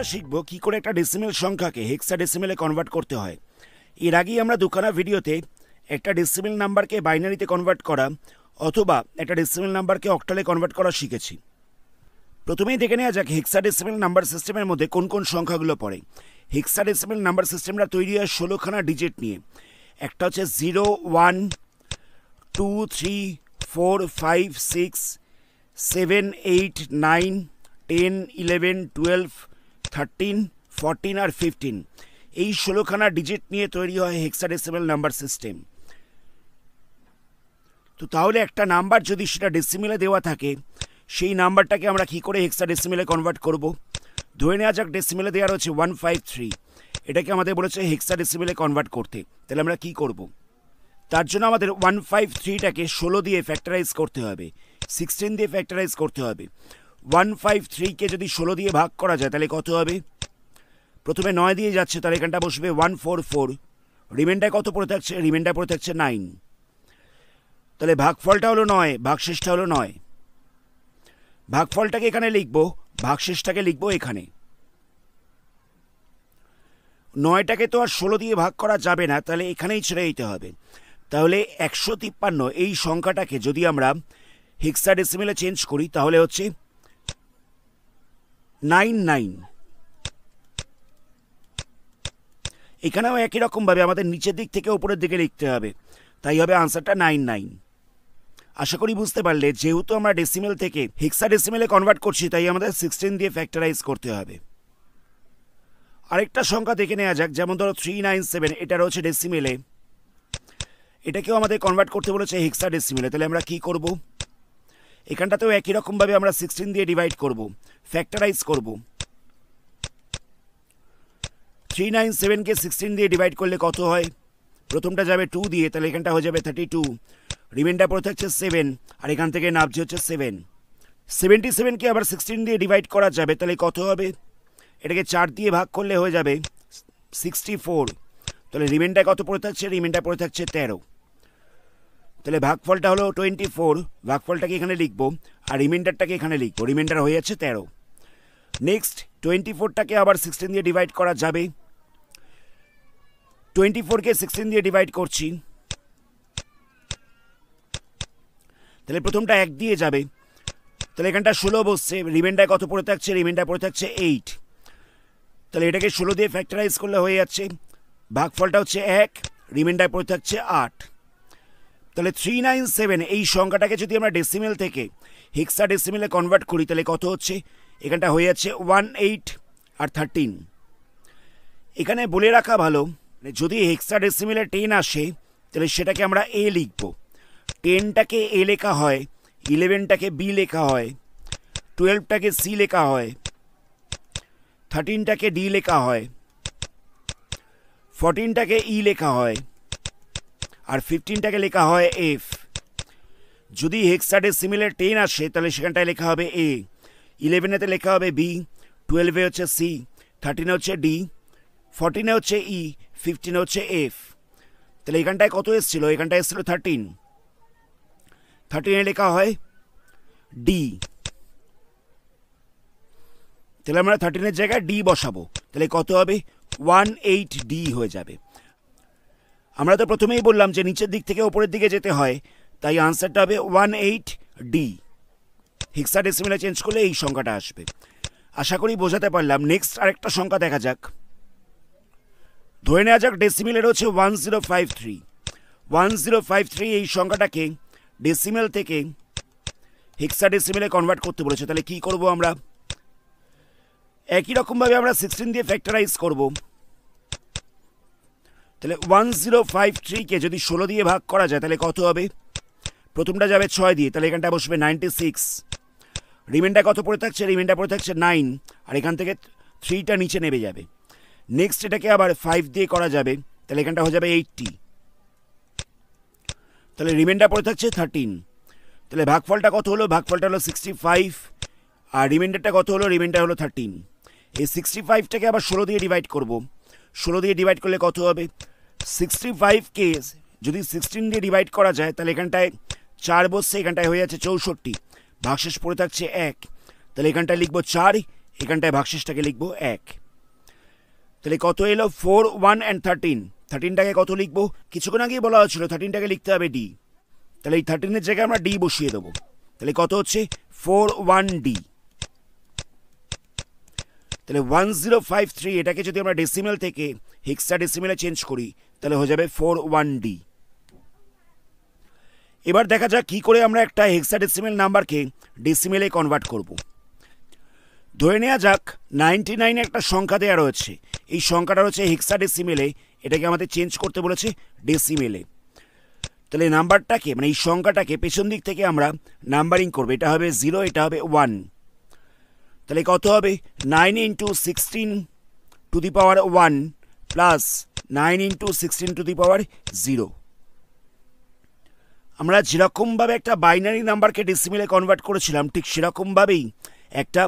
আমরা শিখব কি করে একটা ডেসিমেল সংখ্যাকে হেক্সা ডেসিমেলে কনভার্ট করতে হয়। এর আগেই আমরা দুখানা ভিডিওতে একটা ডেসিমেল নাম্বারকে বাইনারিতে কনভার্ট করা অথবা একটা ডেসিমেল নাম্বারকে অক্টালে কনভার্ট করা শিখেছি। প্রথমেই দেখে নেওয়া যাক হেক্সা ডেসিমেল নাম্বার সিস্টেমের মধ্যে কোন কোন সংখ্যাগুলো পড়ে। হেক্সা ডেসিমেল নাম্বার সিস্টেমটা তৈরি হয় ষোলোখানা ডিজিট নিয়ে। একটা হচ্ছে zero one two three four five six seven eight nine ten eleven twelve thirteen fourteen আর ফিফটিন এই ষোলোখানা ডিজিট নিয়ে তৈরি হয় হেক্সাডেসিমেল নাম্বার সিস্টেম তো তাহলে একটা নাম্বার যদি সেটা ডেসিমেলে দেওয়া থাকে, সেই নাম্বারটাকে আমরা কী করে হেক্সাডেসিমেলে কনভার্ট করব? ধরে নেওয়া যাক ডেসিমেলে দেওয়া রয়েছে ওয়ান ফাইভ থ্রি এটাকে আমাদের বলেছে হেক্সাডেসিমেলে কনভার্ট করতে। তাহলে আমরা কী করব? তার জন্য আমাদের ওয়ান ফাইভ থ্রিটাকে ষোলো দিয়ে ফ্যাক্টরাইজ করতে হবে। সিক্সটিন দিয়ে ফ্যাক্টরাইজ করতে হবে। ওয়ান ফাইভ থ্রিকে যদি ষোলো দিয়ে ভাগ করা যায়, তাহলে কত হবে? প্রথমে নয় দিয়ে যাচ্ছে, তাহলে এখানটা বসবে ওয়ান ফোর ফোর। রিমেন্ডার কত পড়ে থাকছে? রিমেন্ডার পড়ে থাকছে নাইন। তাহলে ভাগফলটা হলো নয়, ভাগশেষটা হলো নয়। ভাগফলটাকে এখানে লিখব, ভাগশেষটাকে লিখব এখানে। নয়টাকে তো আর ষোলো দিয়ে ভাগ করা যাবে না, তাহলে এখানেই ছেড়ে দিতে হবে। তাহলে একশো তিপ্পান্ন, এই সংখ্যাটাকে যদি আমরা হেক্সা ডেসিমেলে চেঞ্জ করি, তাহলে হচ্ছে নাইন নাইন। এখানেও একই রকমভাবে আমাদের নিচের দিক থেকে উপরের দিকে লিখতে হবে। তাই হবে আনসারটা নাইন নাইন। আশা করি বুঝতে পারলে, যেহেতু আমরা ডেসিমেল থেকে হেক্সা ডেসিমেলে কনভার্ট করছি, তাই আমাদের সিক্সটিন দিয়ে ফ্যাক্টরাইজ করতে হবে। আরেকটা সংখ্যা দেখে নেওয়া যাক, যেমন ধরো থ্রি নাইন সেভেন এটা রয়েছে ডেসিমেলে এটাকেও আমাদের কনভার্ট করতে বলেছে হেক্সা ডেসিমেলে তাহলে আমরা কি করব? এখানটাতেও একই রকমভাবে আমরা সিক্সটিন দিয়ে ডিভাইড করব। ফ্যাক্টরাইজ করব। থ্রি নাইন সেভেনকে সিক্সটিন দিয়ে ডিভাইড করলে কত হয়? প্রথমটা যাবে টু দিয়ে, তাহলে এখানটা হয়ে যাবে থার্টি টু রিমাইন্ডার পড়ে থাকছে সেভেন আর এখান থেকে নামছে হচ্ছে সেভেন সেভেন্টি সেভেনকে আবার সিক্সটিন দিয়ে ডিভাইড করা যাবে, তাহলে কত হবে? এটাকে চার দিয়ে ভাগ করলে হয়ে যাবে সিক্সটি ফোর তাহলে রিমাইন্ডার কত পড়ে থাকছে? রিমাইন্ডার পড়ে থাকছে তেরো। তাহলে ভাগফলটা হলো টোয়েন্টি ফোর ভাগফলটাকে এখানে লিখব, আর রিমাইন্ডারটাকে এখানে লিখব। রিমাইন্ডার হয়ে যাচ্ছে তেরো। নেক্সট টোয়েন্টি ফোরটাকে আবার সিক্সটিন দিয়ে ডিভাইড করা যাবে। টোয়েন্টি ফোরকে সিক্সটিন দিয়ে ডিভাইড করছি। তাহলে প্রথমটা এক দিয়ে যাবে। তাহলে এখানটা ষোলো বসছে রিমাইন্ডার কত পড়ে থাকছে? রিমাইন্ডার পড়ে থাকছে এইট তাহলে এটাকে ষোলো দিয়ে ফ্যাক্টরাইজ করলে হয়ে যাচ্ছে। ভাগফলটা হচ্ছে এক রিমাইন্ডার পড়ে থাকছে আট। তাহলে থ্রি নাইন সেভেন এই সংখ্যাটাকে যদি আমরা ডেসিমেল থেকে হেক্সা ডেসিমেলে কনভার্ট করি, তাহলে কত হচ্ছে? এখানটা হয়ে যাচ্ছে ওয়ান এইট আর থার্টিন। এখানে বলে রাখা ভালো মানে যদি হেক্সা ডেসিমেলে টেন আসে, তাহলে সেটাকে আমরা এ লিখব। টেনটাকে এ লেখা হয় ইলেভেনটাকে বি লেখা হয় টুয়েলভটাকে সি লেখা হয় থার্টিনটাকে ডি লেখা হয় ফোরটিনটাকে ই লেখা হয়, আর ফিফটিনটাকে লেখা হয় এফ যদি হেক্সাডে সিমিলার টেন আসে, তাহলে সেখানটায় লেখা হবে এ ইলেভেনেতে লেখা হবে বি টুয়েলভে হচ্ছে সি থার্টিনে হচ্ছে ডি ফোরটিনে হচ্ছে ই ফিফটিনে হচ্ছে এফ তাহলে এখানটায় কত এসেছিল? এখানটায় এসেছিল থার্টিন থার্টিনে লেখা হয় ডি তাহলে আমরা থার্টিনের জায়গায় ডি বসাবো। তাহলে কত হবে? ওয়ান এইট ডি হয়ে যাবে। আমরা তো প্রথমেই বললাম যে নিচের দিক থেকে ওপরের দিকে যেতে হয়, তাই আনসারটা হবে ওয়ান এইট ডি হিক্সা ডেসিমেলে চেঞ্জ করলে এই সংখ্যাটা আসবে। আশা করি বোঝাতে পারলাম। নেক্সট আরেকটা সংখ্যা দেখা যাক। ধরে নেওয়া যাক ডেসিমেলের হচ্ছে one zero five three one zero five three এই সংখ্যাটাকে ডেসিমেল থেকে হেক্সা ডেসিমেলে কনভার্ট করতে বলেছে। তাহলে কি করব আমরা? একই রকমভাবে আমরা সিক্সটিন দিয়ে ফ্যাক্টরাইজ করব। তাহলে ওয়ান জিরো ফাইভ থ্রিকে যদি ষোলো দিয়ে ভাগ করা যায়, তাহলে কত হবে? প্রথমটা যাবে ছয় দিয়ে, তাহলে এখানটা বসবে নাইনটি সিক্স রিমেন্ডার কত পড়ে থাকছে? রিমেন্ডার পড়ে থাকছে নাইন আর এখান থেকে থ্রিটা নিচে নেমে যাবে। নেক্সট এটাকে আবার ফাইভ দিয়ে করা যাবে। তাহলে এখানটা হয়ে যাবে এইটটি তাহলে রিমেন্ডার পড়ে থাকছে থার্টিন তাহলে ভাগফলটা কত হলো? ভাগফলটা হলো সিক্সটি ফাইভ আর রিমাইন্ডারটা কত হলো? রিমাইন্ডার হলো থার্টিন এই সিক্সটি ফাইভটাকে আবার ষোলো দিয়ে ডিভাইড করব। ষোলো দিয়ে ডিভাইড করলে কত হবে? সিক্সটি ফাইভকে যদি সিক্সটিন দিয়ে ডিভাইড করা যায়, তাহলে এখানটায় চার বসছে, এখানটায় হয়ে যাচ্ছে চৌষট্টি। ভাগশেষ পড়ে থাকছে এক। তাহলে এখানটায় লিখব চার, এখানটায় ভাগশেষটাকে লিখব এক। তাহলে কত এলো? ফোর, ওয়ান অ্যান্ড থার্টিন থার্টিনটাকে কত লিখব? কিছুক্ষণ আগেই বলা হচ্ছিল থার্টিনটাকে লিখতে হবে ডি তাহলে এই থার্টিনের জায়গায় আমরা ডি বসিয়ে দেবো। তাহলে কত হচ্ছে? ফোর, ওয়ান ডি তাহলে ওয়ান, জিরো, ফাইভ, থ্রি, এটাকে যদি আমরা ডেসিমেল থেকে হেক্সা ডেসিমেলে চেঞ্জ করি, তাহলে হয়ে যাবে ফোর, ওয়ান ডি এবার দেখা যাক কী করে আমরা একটা হেক্সা ডেসিমেল নাম্বারকে ডেসিমেলে কনভার্ট করব। ধরে নেওয়া যাক নাইনটি নাইনে একটা সংখ্যা দেওয়া রয়েছে। এই সংখ্যাটা রয়েছে হেক্সা ডেসিমেলে এটাকে আমাদের চেঞ্জ করতে বলেছে ডেসিমেলে তাহলে নাম্বারটাকে মানে এই সংখ্যাটাকে পেছন দিক থেকে আমরা নাম্বারিং করব। এটা হবে জিরো এটা হবে ওয়ান তাহলে কত হবে? Nine into sixteen to the power one plus nine into sixteen to the power zero আমরা যেরকমভাবে একটা বাইনারি নাম্বারকে ডেসিমেলে কনভার্ট করেছিলাম, ঠিক সেরকমভাবেই একটা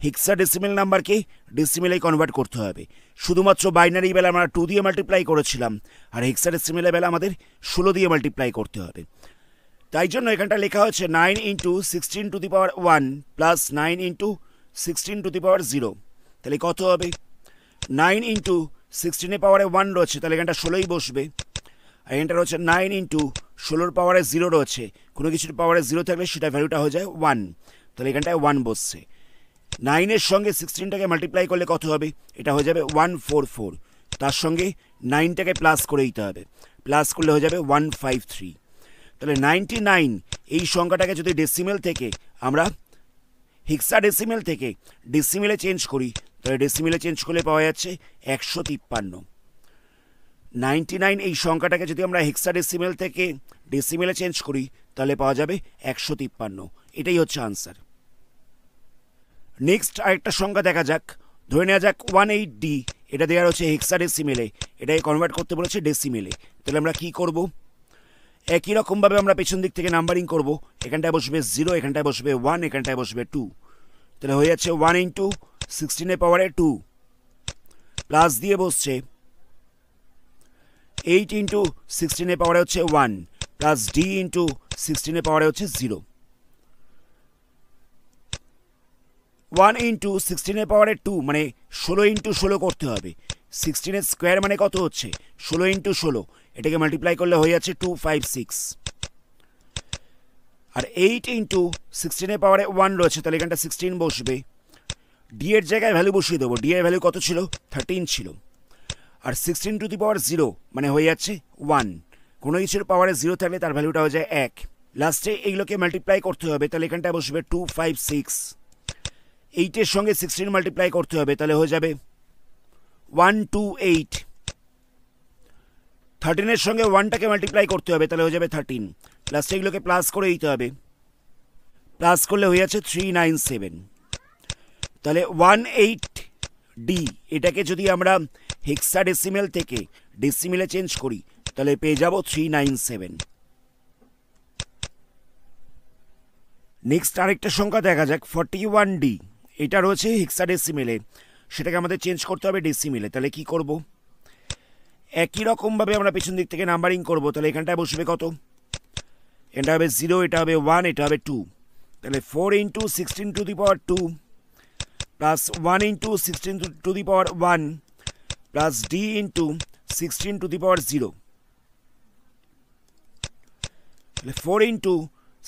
হিক্সা ডেসিমেল নাম্বারকে ডেসিমেলে কনভার্ট করতে হবে। শুধুমাত্র বাইনারি বেলা আমরা টু দিয়ে মাল্টিপ্লাই করেছিলাম, আর হেক্সা ডেসিমেলের বেলা আমাদের ষোলো দিয়ে মাল্টিপ্লাই করতে হবে। তাই জন্য এখানটা লেখা হচ্ছে nine into sixteen to the power one plus nine into sixteen to the power zero তাহলে কত হবে? নাইন ইন্টু সিক্সটিনের পাওয়ারে ওয়ান রয়েছে, তাহলে এখানটা ষোলোই বসবে। আর এখানটা রয়েছে নাইন ইন্টু ষোলোর পাওয়ারে জিরো রয়েছে। কোনো কিছুর পাওয়ারে জিরো থাকলে সেটা ভ্যালুটা হয়ে যায় ওয়ান তাহলে এখানটায় ওয়ান বসছে। নাইনের সঙ্গে সিক্সটিনটাকে মাল্টিপ্লাই করলে কত হবে? এটা হয়ে যাবে ওয়ান ফোর ফোর তার সঙ্গে নাইনটাকে প্লাস করে দিতে হবে। প্লাস করলে হয়ে যাবে ওয়ান ফাইভ থ্রি তাহলে নাইনটি নাইন এই সংখ্যাটাকে যদি ডেসিমেল থেকে আমরা হিক্সা ডেসিমেল থেকে ডেসিমেলে চেঞ্জ করি, তাহলে ডেসিমেলে চেঞ্জ করলে পাওয়া যাচ্ছে একশো তিপ্পান্ন। নাইনটি নাইন এই সংখ্যাটাকে যদি আমরা হেক্সা ডেসিমেল থেকে ডেসিমেলে চেঞ্জ করি, তাহলে পাওয়া যাবে একশো তিপ্পান্ন। এটাই হচ্ছে আনসার নেক্সট আরেকটা সংখ্যা দেখা যাক। ধরে নেওয়া যাক ওয়ান এইট ডি এটা দেওয়া হচ্ছে হেক্সা ডেসিমেলে এটাকে কনভার্ট করতে বলেছে ডেসিমেলে তাহলে আমরা কি করব? একই রকমভাবে আমরা পেছন দিক থেকে নাম্বারিং করব। এখানটায় বসবে জিরো এখানটায় বসবে ওয়ান এখানটায় বসবে টু তাহলে হয়ে যাচ্ছে ওয়ান ইন্টু সিক্সটিনের পাওয়ারে টু প্লাস দিয়ে বসছে এইট ইন্টু সিক্সটিনের পাওয়ারে হচ্ছে ওয়ান প্লাস ডি ইন্টু সিক্সটিনের পাওয়ারে হচ্ছে জিরো ওয়ান ইন্টু সিক্সটিনের পাওয়ারে টু মানে ষোলো ইন্টু ষোলো করতে হবে। সিক্সটিনের স্কোয়ার মানে কত হচ্ছে? ষোলো ইন্টু ষোলো। এটাকে মাল্টিপ্লাই করলে হয়ে যাচ্ছে টু ফাইভ সিক্স আর এইট ইন্টু সিক্সটিনের পাওয়ারে ওয়ান রয়েছে, তাহলে এখানটা সিক্সটিন বসবে। ডি এর জায়গায় ভ্যালু বসিয়ে দেবো। ডি এর ভ্যালু কত ছিল? থার্টিন ছিল। আর sixteen to the power zero মানে হয়ে যাচ্ছে ওয়ান কোনো কিছুর পাওয়ারে জিরো থাকলে তার ভ্যালুটা হয়ে যায় এক। লাস্টে এইগুলোকে মাল্টিপ্লাই করতে হবে, তাহলে এখানটায় বসবে টু ফাইভ সিক্স এইটের সঙ্গে সিক্সটিন মাল্টিপ্লাই করতে হবে, তাহলে হয়ে যাবে ওয়ান টু এইট থার্টিনের সঙ্গে ওয়ানটাকে মাল্টিপ্লাই করতে হবে, তাহলে হয়ে যাবে থার্টিন লাস্টে এগুলোকে প্লাস করে দিতে হবে। প্লাস করলে হয়ে যাচ্ছে থ্রি নাইন সেভেন তাহলে ওয়ান এইট ডি এটাকে যদি আমরা হেক্সা ডেসিমেল থেকে ডেসিমেলে চেঞ্জ করি, তাহলে পেয়ে যাব থ্রি নাইন সেভেন নেক্সট আরেকটা সংখ্যা দেখা যাক ফর্টি ওয়ান ডি এটা রয়েছে হেক্সা ডেসিমেলে সেটাকে আমাদের চেঞ্জ করতে হবে ডেসিমেলে তাহলে কি করব? একই রকমভাবে আমরা পেছন দিক থেকে নাম্বারিং করব, তাহলে এখানটায় বসবে কত? এটা হবে জিরো এটা হবে ওয়ান এটা হবে টু তাহলে four into sixteen to the power two plus one into sixteen to the power one plus D into sixteen to the power zero তাহলে four into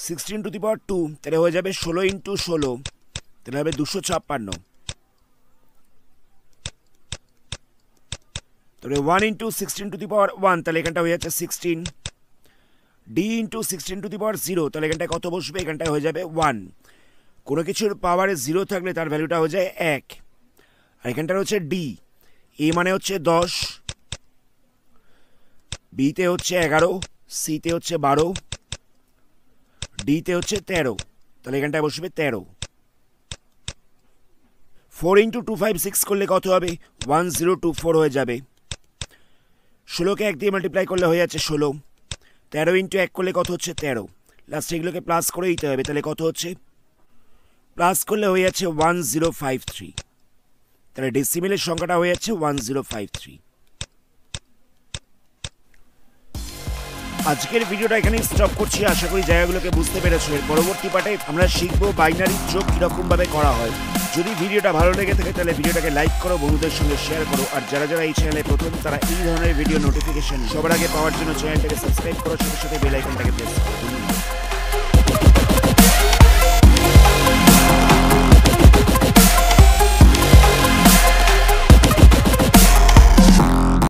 sixteen to the power two তাহলে হয়ে যাবে ষোলো into ষোলো, তাহলে হবে দুশো ছাপ্পান্ন। তাহলে one into sixteen to the power one তাহলে এখানটা হয়ে যাচ্ছে sixteen D into sixteen to the power zero তাহলে এখানটায় কত বসবে? এখানটায় হয়ে যাবে ওয়ান কোনো কিছুর পাওয়ারে জিরো থাকলে তার ভ্যালুটা হয়ে যায় এক। আর এখানটা হচ্ছে ডি এ মানে হচ্ছে দশ, বিতে হচ্ছে এগারো, সিতে হচ্ছে বারো, ডিতে হচ্ছে তেরো। তাহলে এখানটায় বসবে তেরো। Four into two five six করলে কত হবে? ওয়ান জিরো টু ফোর হয়ে যাবে। ষোলোকে এক দিয়ে মাল্টিপ্লাই করলে হয়ে যাচ্ছে ষোলো। তেরো ইন্টু এক করলে কত হচ্ছে তেরো? লাস্টে এগুলোকে প্লাস করে দিতে হবে। তাহলে কত হচ্ছে? প্লাস করলে হয়ে যাচ্ছে ওয়ান জিরো ফাইভ থ্রি। তাহলে ডেসিমেলের সংখ্যাটা হয়ে যাচ্ছে ওয়ান জিরো ফাইভ থ্রি আজকের ভিডিওটা এখানেই স্টপ করছি। আশা করি জায়গাগুলোকে বুঝতে পেরেছ। এর পরবর্তী পার্টে আমরা শিখব বাইনারি যোগ কীরকমভাবে করা হয়। যদি ভিডিওটা ভালো লেগে থাকে তাহলে ভিডিওটাকে লাইক করো, বন্ধুদের সঙ্গে শেয়ার করো। আর যারা যারা এই চ্যানেলে প্রথম, তারা এই ধরনের ভিডিও নোটিফিকেশন সবার আগে পাওয়ার জন্য চ্যানেলটাকে সাবস্ক্রাইব করো সাথে সাথে বেল আইকনটাকে প্রেস করো।